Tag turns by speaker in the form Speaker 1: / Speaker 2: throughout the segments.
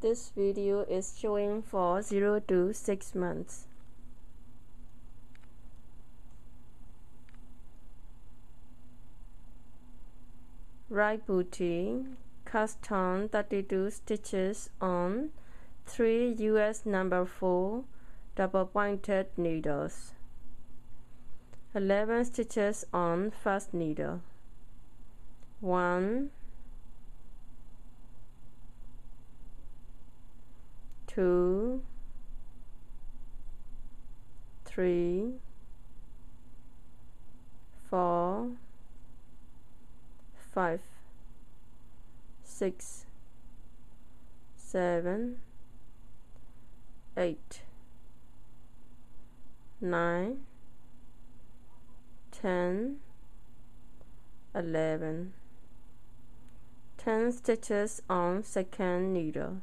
Speaker 1: This video is showing for 0 to 6 months. Right booty, cast on 32 stitches on 3 US number 4 double pointed needles. 11 stitches on first needle. 1 two, three, four, five, six, seven, eight, nine, ten, eleven. Ten stitches on second needle.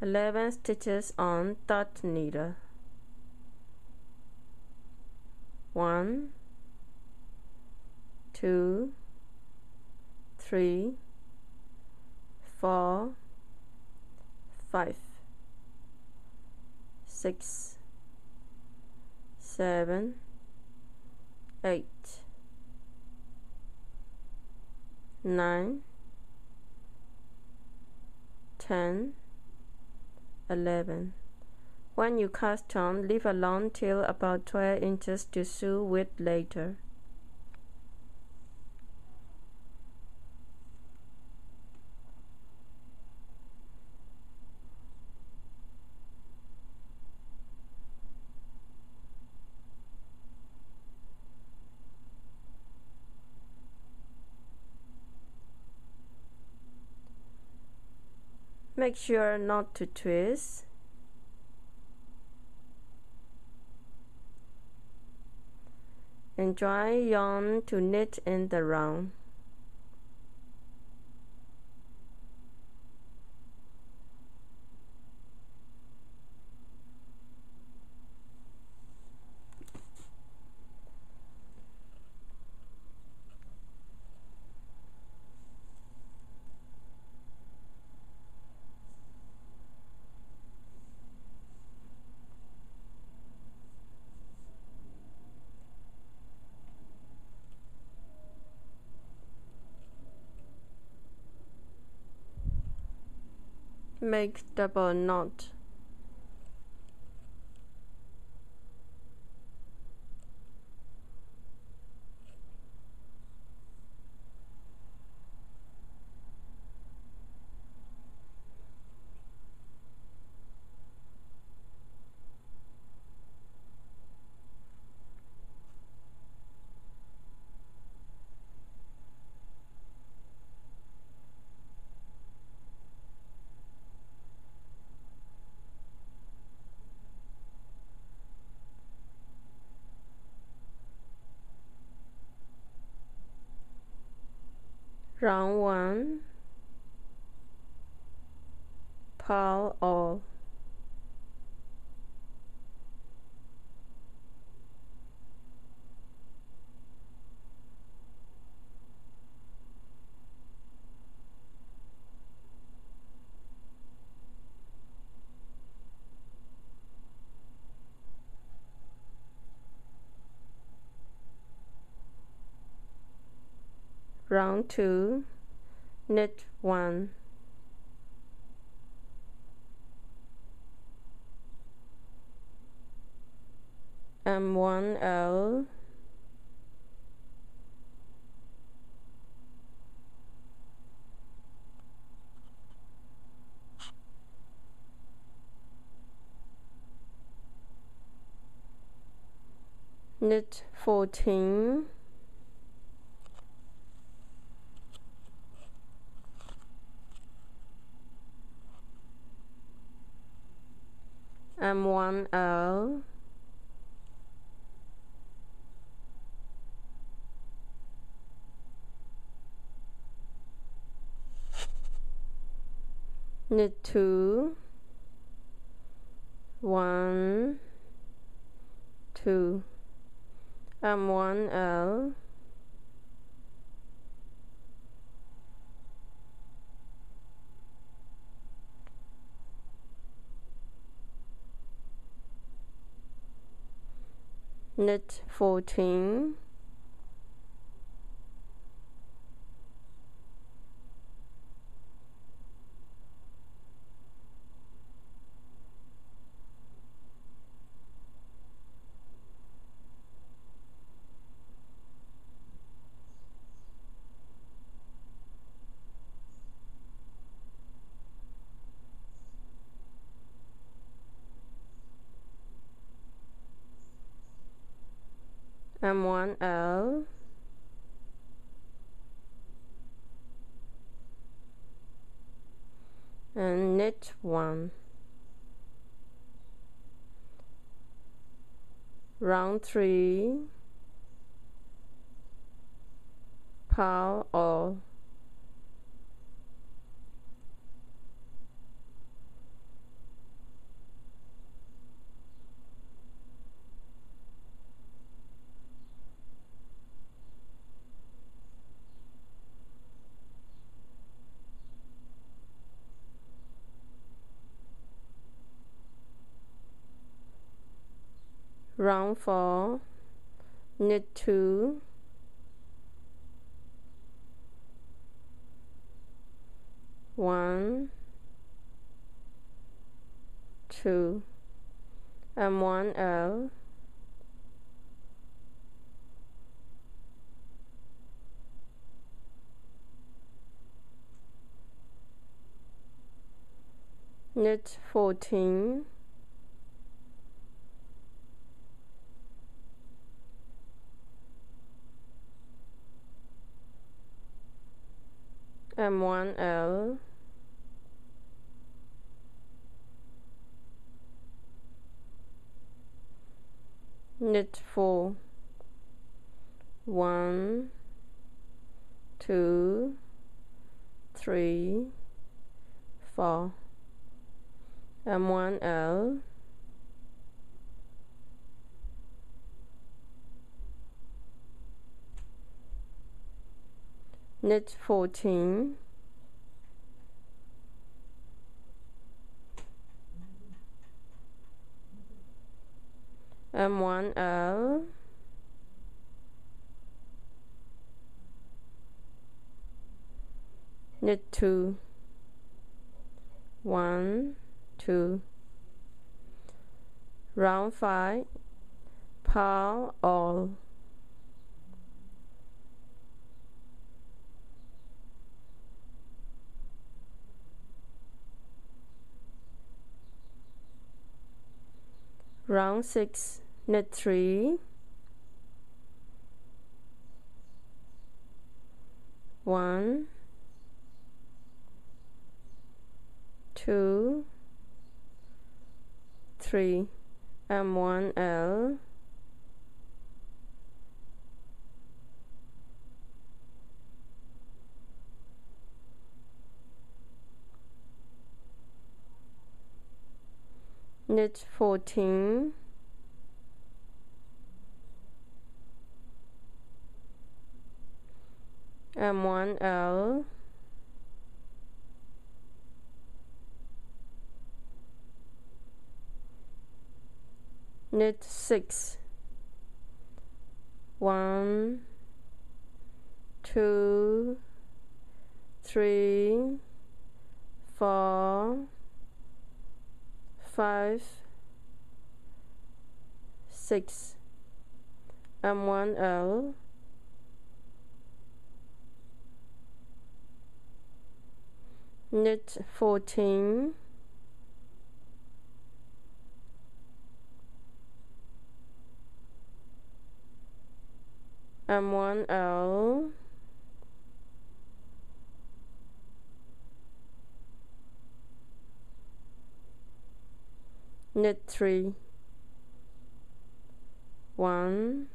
Speaker 1: 11 stitches on third needle. 1 2 3 4 5 6 7 8 9 10 11. When you cast on, leave a long tail about 12 inches to sew with later. Make sure not to twist. And dry yarn to knit in the round. Make double knot round 1 purl all round 2 knit 1 M1L knit 14 M1L knit two. One. Two. M1L knit 14 M1L and knit 1 round 3 purl all round 4 knit 2 1 2 M1L knit 14 M1L knit 4 1 2 3 4 M1L knit 14 M1L knit 2 1 2 round 5 purl all round 6 knit 3 1 2 3 M1L knit 14 M1L knit 6 1 2 3 4 five, six, M1L, knit 14, M1L, knit 3 1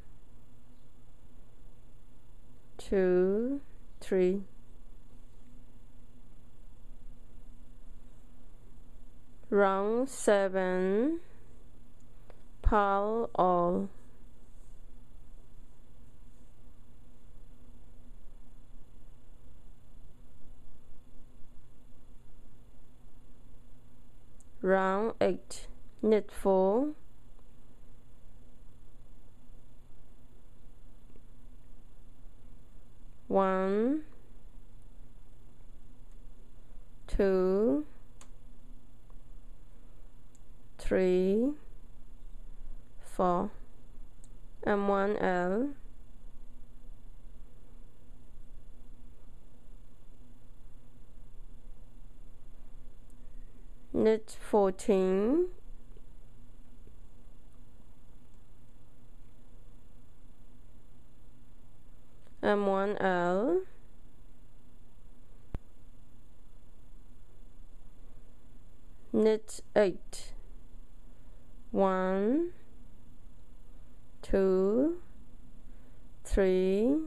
Speaker 1: 2 3 round 7 purl all. Round 8 knit 4 one. Two. Three. Four. M1L. Knit 14 M1L knit 8 1 2 3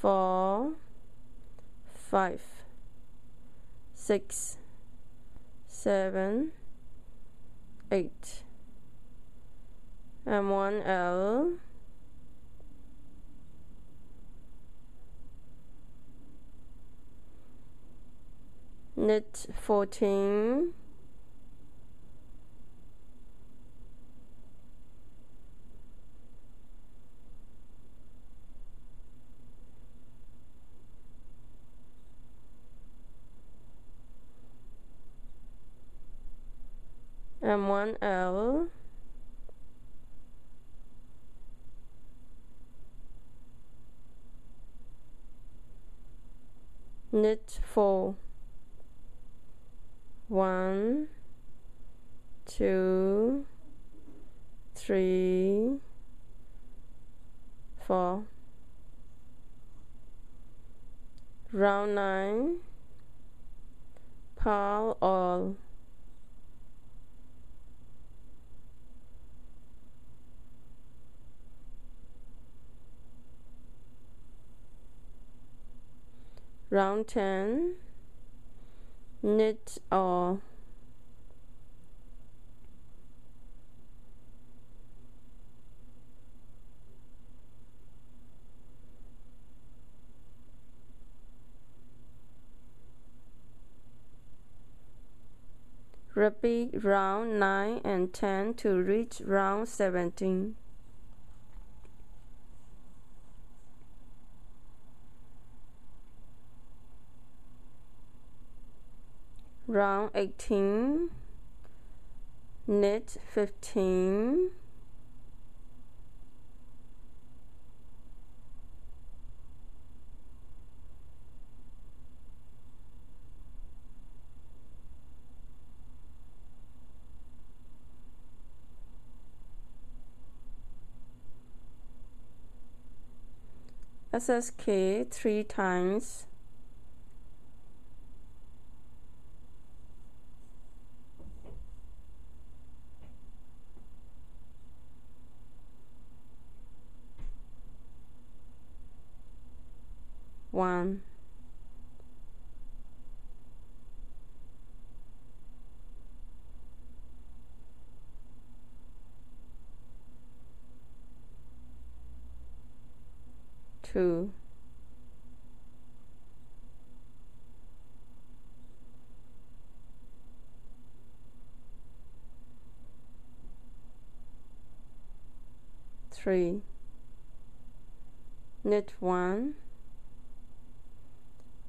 Speaker 1: 4 5 6 7 8 M1L knit 14 M1L knit 4 one, two, three, four. Round nine, purl all. Round 10 knit all Repeat round 9 and 10 to reach round 17. Round 18 knit 15 SSK three times 3 Knit 1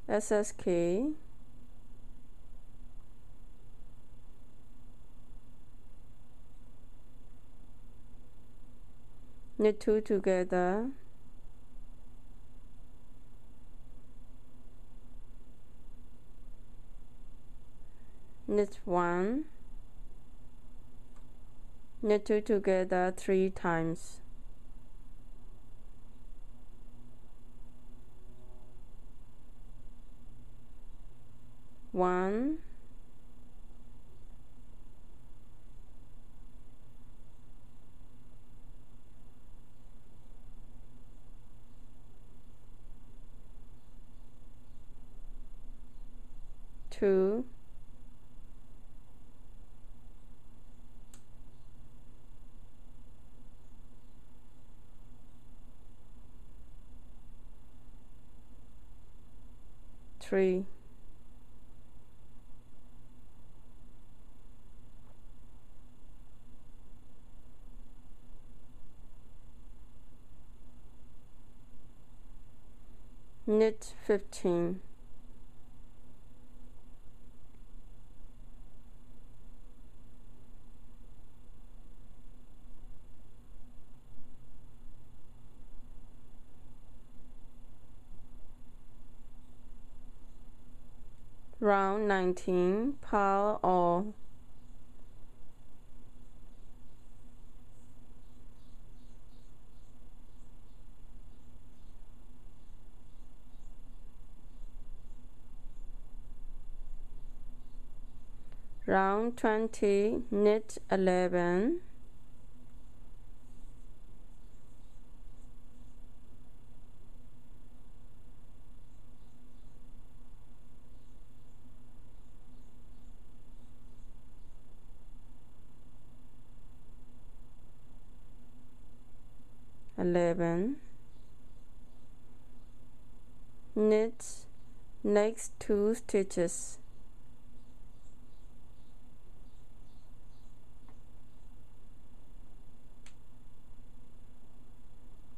Speaker 1: SSK Knit two together. Knit one. Knit two together three times. Two. Three. Knit 15 round 19 purl all. Round 20 knit 11 11 knit next two stitches.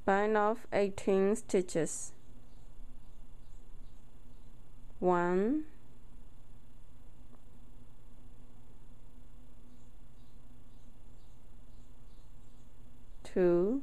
Speaker 1: Bind off 18 stitches. 1 2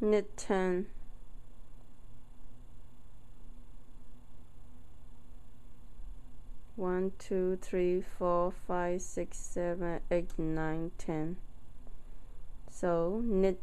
Speaker 1: knit 10 one two three four five six seven eight nine ten. So knit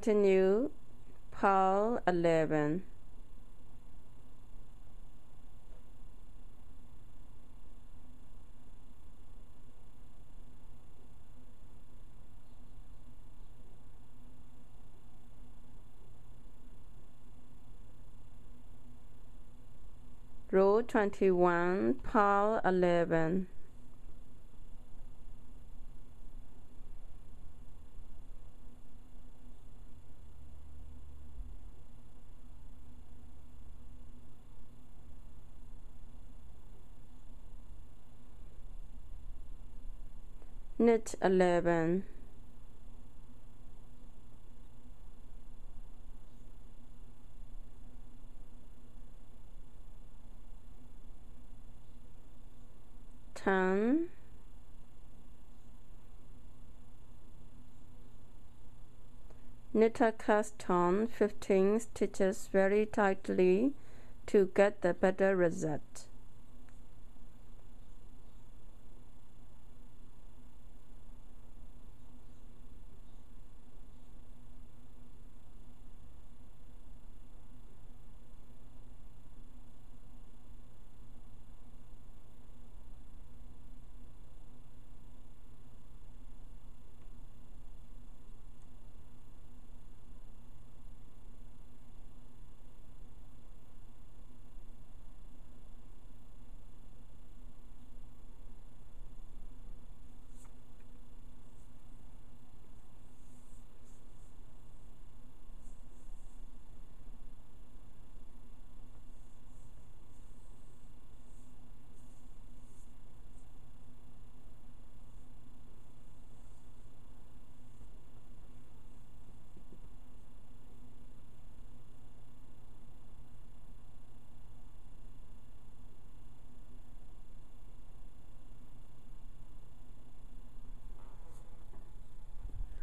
Speaker 1: continue purl 11. Row 21, purl 11. Knit 11. turn knit a cast on 15 stitches very tightly to get the better result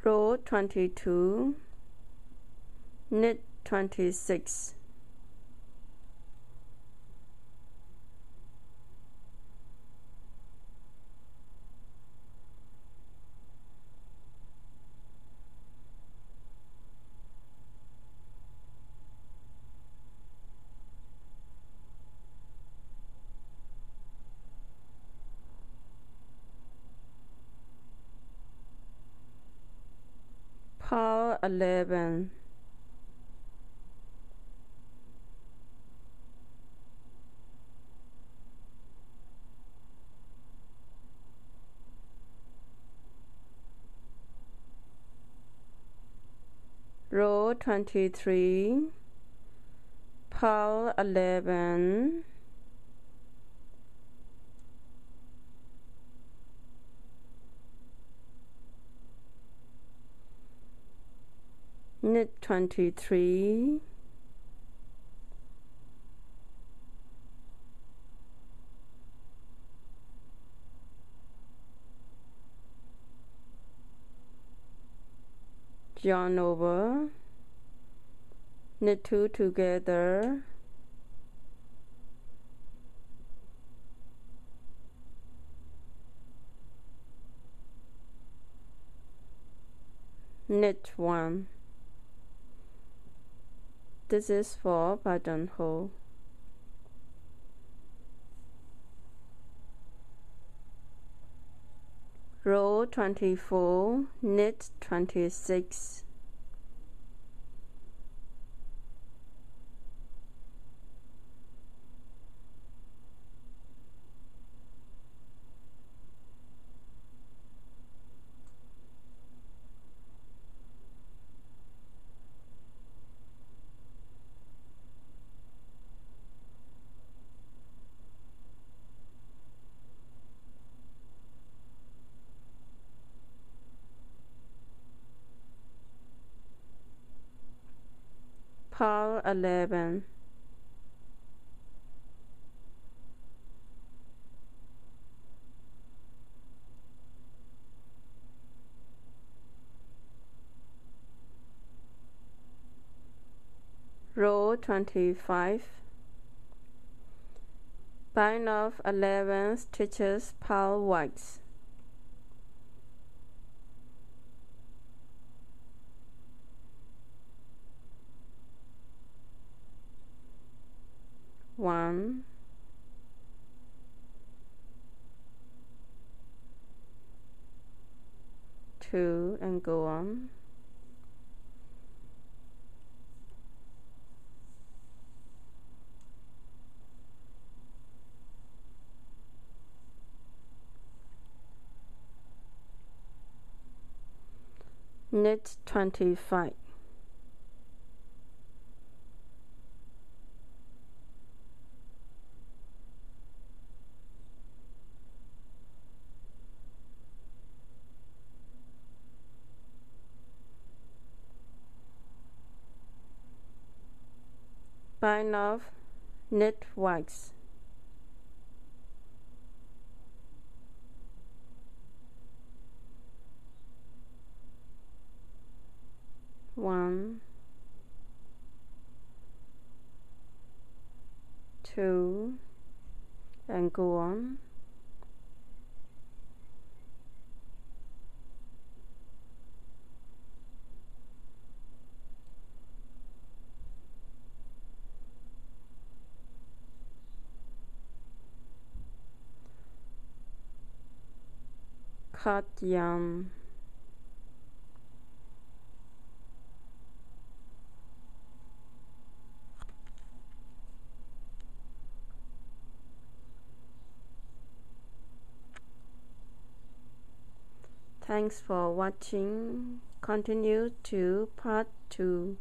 Speaker 1: row 22 knit 26 11 row 23 purl 11 knit 23 yarn over. Knit two together. Knit one this is for buttonhole. Row 24, knit 26. Paul 11 Row 25 Bind off 11 stitches purl whites one. Two and go on. Net 25 off knit wax one two and go on yarn Thanks for watching. Continue to part 2.